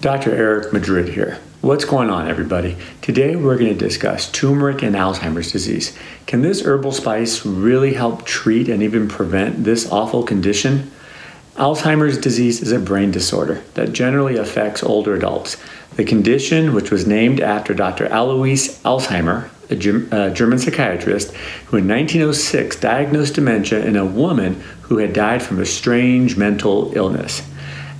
Dr. Eric Madrid here. What's going on, everybody? Today we're going to discuss turmeric and Alzheimer's disease. Can this herbal spice really help treat and even prevent this awful condition? Alzheimer's disease is a brain disorder that generally affects older adults. The condition, which was named after Dr. Alois Alzheimer, a German psychiatrist, who in 1906 diagnosed dementia in a woman who had died from a strange mental illness.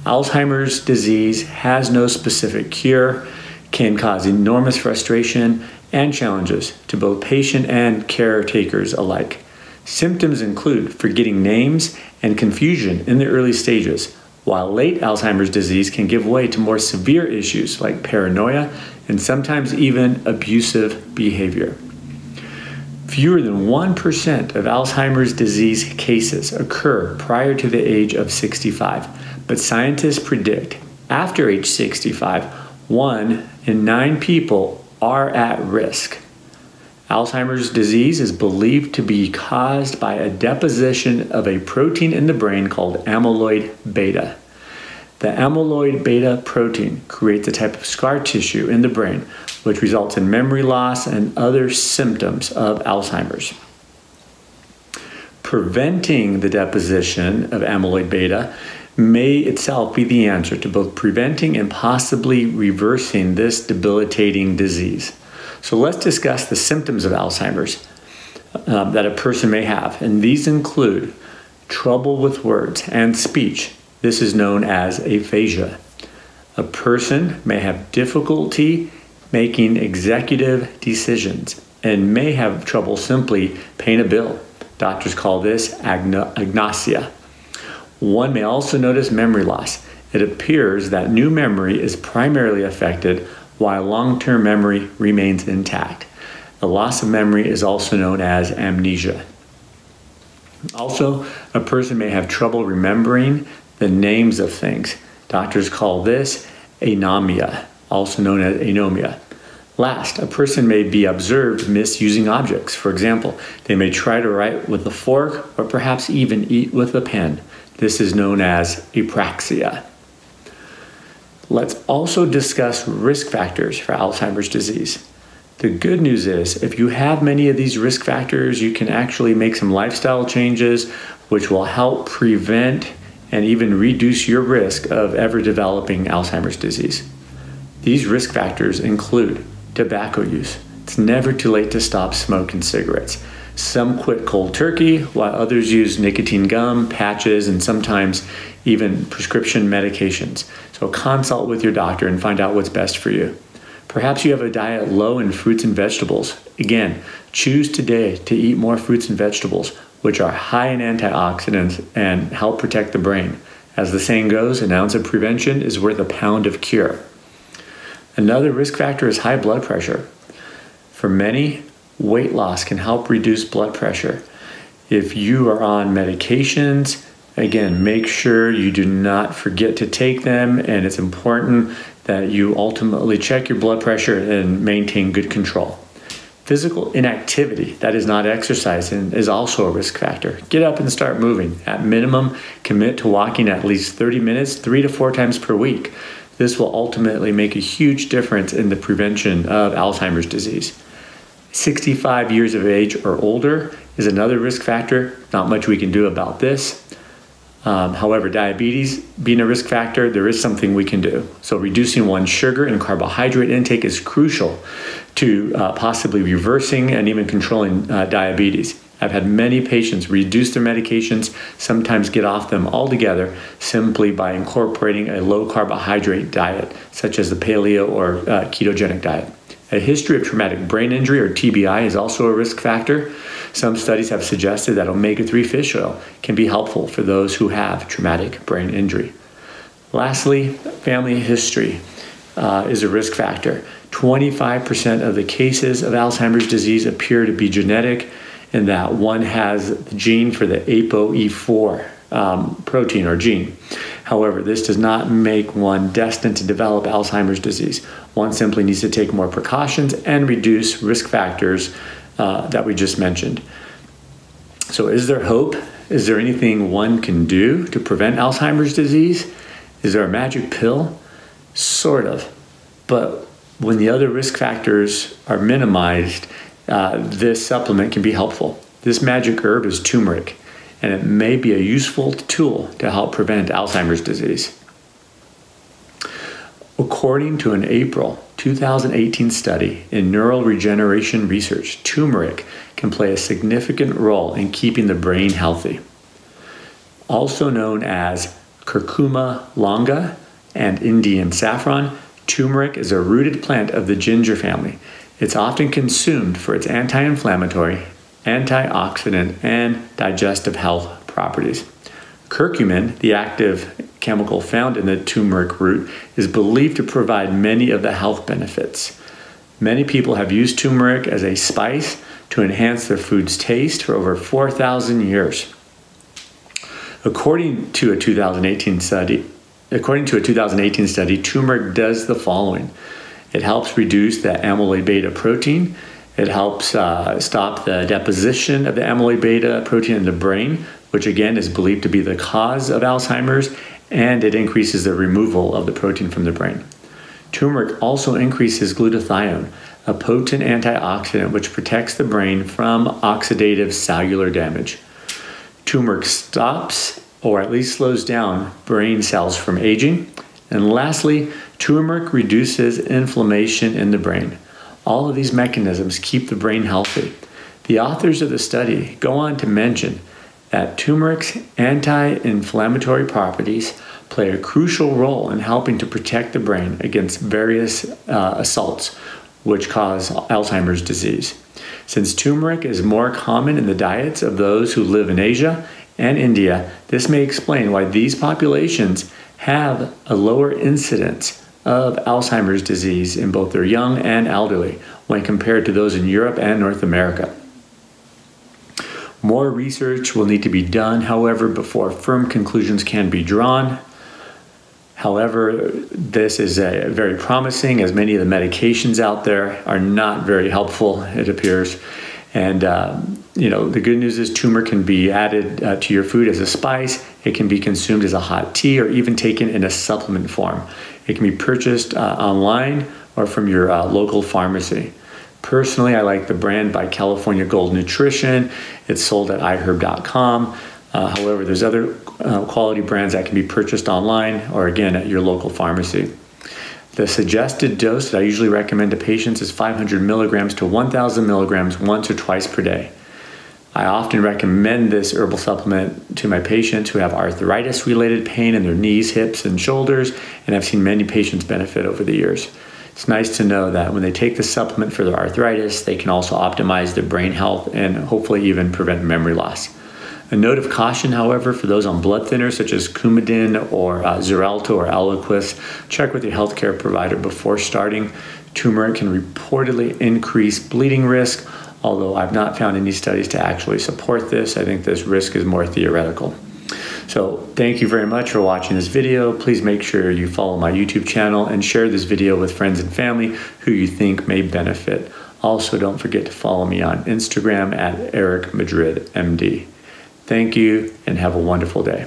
Alzheimer's disease has no specific cure, can cause enormous frustration and challenges to both patient and caretakers alike. Symptoms include forgetting names and confusion in the early stages, while late Alzheimer's disease can give way to more severe issues like paranoia and sometimes even abusive behavior. Fewer than 1% of Alzheimer's disease cases occur prior to the age of 65, but scientists predict after age 65, one in nine people are at risk. Alzheimer's disease is believed to be caused by a deposition of a protein in the brain called amyloid beta. The amyloid beta protein creates a type of scar tissue in the brain, which results in memory loss and other symptoms of Alzheimer's. Preventing the deposition of amyloid beta may itself be the answer to both preventing and possibly reversing this debilitating disease. So let's discuss the symptoms of Alzheimer's um, that a person may have, and these include trouble with words and speech, this is known as aphasia. A person may have difficulty making executive decisions and may have trouble simply paying a bill. Doctors call this agnosia. One may also notice memory loss. It appears that new memory is primarily affected while long term memory remains intact. The loss of memory is also known as amnesia. Also, a person may have trouble remembering the names of things. Doctors call this anomia, also known as anomia. Last, a person may be observed misusing objects. For example, they may try to write with a fork or perhaps even eat with a pen. This is known as apraxia. Let's also discuss risk factors for Alzheimer's disease. The good news is, if you have many of these risk factors, you can actually make some lifestyle changes which will help prevent and even reduce your risk of ever developing Alzheimer's disease. These risk factors include tobacco use. It's never too late to stop smoking cigarettes. Some quit cold turkey, while others use nicotine gum, patches, and sometimes even prescription medications. So consult with your doctor and find out what's best for you. Perhaps you have a diet low in fruits and vegetables. Again, choose today to eat more fruits and vegetables which are high in antioxidants and help protect the brain. As the saying goes, an ounce of prevention is worth a pound of cure. Another risk factor is high blood pressure. For many, weight loss can help reduce blood pressure. If you are on medications, again, make sure you do not forget to take them, and it's important that you ultimately check your blood pressure and maintain good control. Physical inactivity, that is not exercise, is also a risk factor. Get up and start moving. At minimum, commit to walking at least 30 minutes, three to four times per week. This will ultimately make a huge difference in the prevention of Alzheimer's disease. 65 years of age or older is another risk factor. Not much we can do about this. Um, however, diabetes being a risk factor, there is something we can do. So, reducing one's sugar and carbohydrate intake is crucial to uh, possibly reversing and even controlling uh, diabetes. I've had many patients reduce their medications, sometimes get off them altogether simply by incorporating a low carbohydrate diet, such as the paleo or uh, ketogenic diet. A history of traumatic brain injury or TBI is also a risk factor. Some studies have suggested that omega 3 fish oil can be helpful for those who have traumatic brain injury. Lastly, family history uh, is a risk factor. 25% of the cases of Alzheimer's disease appear to be genetic, in that one has the gene for the ApoE4 um, protein or gene. However, this does not make one destined to develop Alzheimer's disease. One simply needs to take more precautions and reduce risk factors uh, that we just mentioned. So, is there hope? Is there anything one can do to prevent Alzheimer's disease? Is there a magic pill? Sort of. But when the other risk factors are minimized, uh, this supplement can be helpful. This magic herb is turmeric, and it may be a useful tool to help prevent Alzheimer's disease. According to an April 2018 study in neural regeneration research, turmeric can play a significant role in keeping the brain healthy. Also known as curcuma longa and Indian saffron, turmeric is a rooted plant of the ginger family. It's often consumed for its anti inflammatory, antioxidant, and digestive health properties. Curcumin, the active chemical found in the turmeric root, is believed to provide many of the health benefits. Many people have used turmeric as a spice to enhance their food's taste for over 4,000 years. According to a 2018 study, according to a 2018 study, turmeric does the following. It helps reduce the amyloid beta protein. It helps uh, stop the deposition of the amyloid beta protein in the brain, which again is believed to be the cause of Alzheimer's, and it increases the removal of the protein from the brain. Turmeric also increases glutathione, a potent antioxidant which protects the brain from oxidative cellular damage. Turmeric stops, or at least slows down, brain cells from aging. And lastly, turmeric reduces inflammation in the brain. All of these mechanisms keep the brain healthy. The authors of the study go on to mention that turmeric's anti inflammatory properties play a crucial role in helping to protect the brain against various uh, assaults which cause Alzheimer's disease. Since turmeric is more common in the diets of those who live in Asia and India, this may explain why these populations have a lower incidence of Alzheimer's disease in both their young and elderly when compared to those in Europe and North America. More research will need to be done, however, before firm conclusions can be drawn. However, this is a, very promising as many of the medications out there are not very helpful, it appears. And, um, you know, the good news is turmeric can be added uh, to your food as a spice. It can be consumed as a hot tea or even taken in a supplement form. It can be purchased uh, online or from your uh, local pharmacy. Personally, I like the brand by California Gold Nutrition. It's sold at iherb.com. Uh, however, there's other uh, quality brands that can be purchased online or again at your local pharmacy. The suggested dose that I usually recommend to patients is 500 milligrams to 1,000 milligrams once or twice per day. I often recommend this herbal supplement to my patients who have arthritis related pain in their knees, hips, and shoulders, and I've seen many patients benefit over the years. It's nice to know that when they take the supplement for their arthritis, they can also optimize their brain health and hopefully even prevent memory loss. A note of caution, however, for those on blood thinners such as Coumadin or uh, Xarelto or Eliquis, check with your healthcare provider before starting. Turmeric can reportedly increase bleeding risk, although I've not found any studies to actually support this. I think this risk is more theoretical. So thank you very much for watching this video. Please make sure you follow my YouTube channel and share this video with friends and family who you think may benefit. Also, don't forget to follow me on Instagram at Eric Madrid MD. Thank you and have a wonderful day.